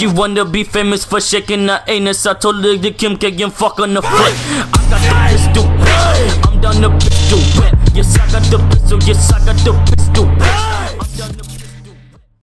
She wanna be famous for shaking her anus. I told her the Kim K and fuck on the foot. I got the pistol, bitch. I'm down the pistol, wet. Yes, I got the pistol. Yes, I got the pistol.